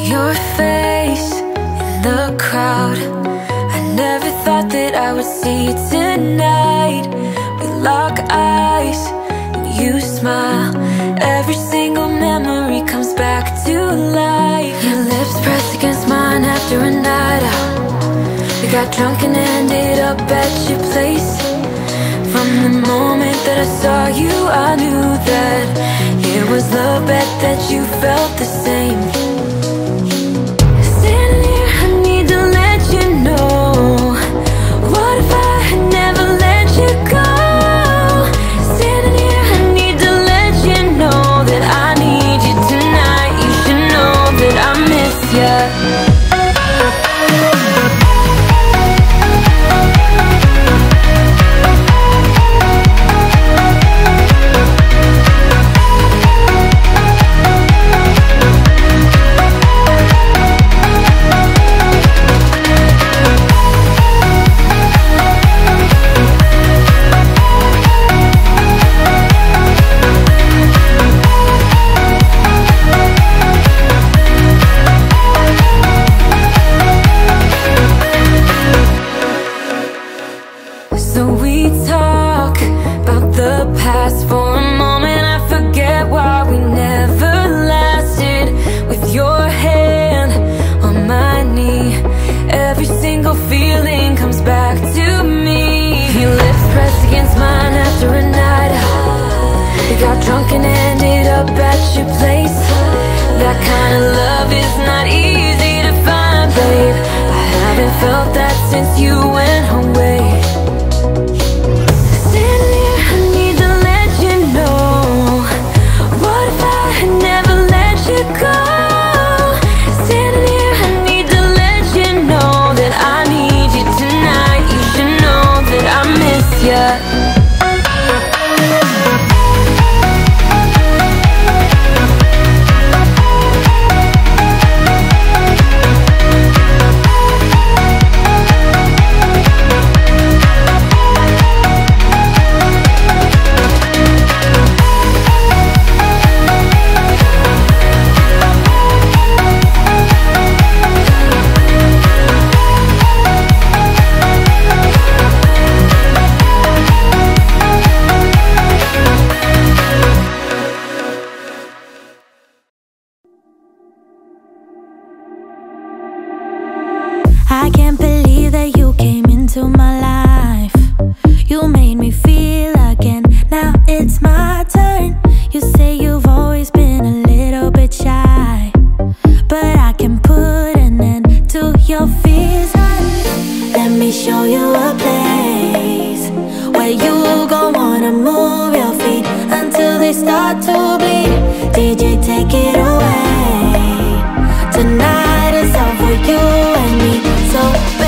Your face in the crowd. I never thought that I would see you tonight. We lock eyes and you smile. Every single memory comes back to life. Your lips pressed against mine after a night out. We got drunk and ended up at your place. From the moment that I saw you, I knew that it was love, bet that you felt the same. Since you went away. I can't believe that you came into my life. You made me feel again, now it's my turn. You say you've always been a little bit shy But I can put an end to your fears. And Let me show you a place Where you gon' wanna move your feet Until they start to bleed. DJ, take it away. Tonight is all for you now.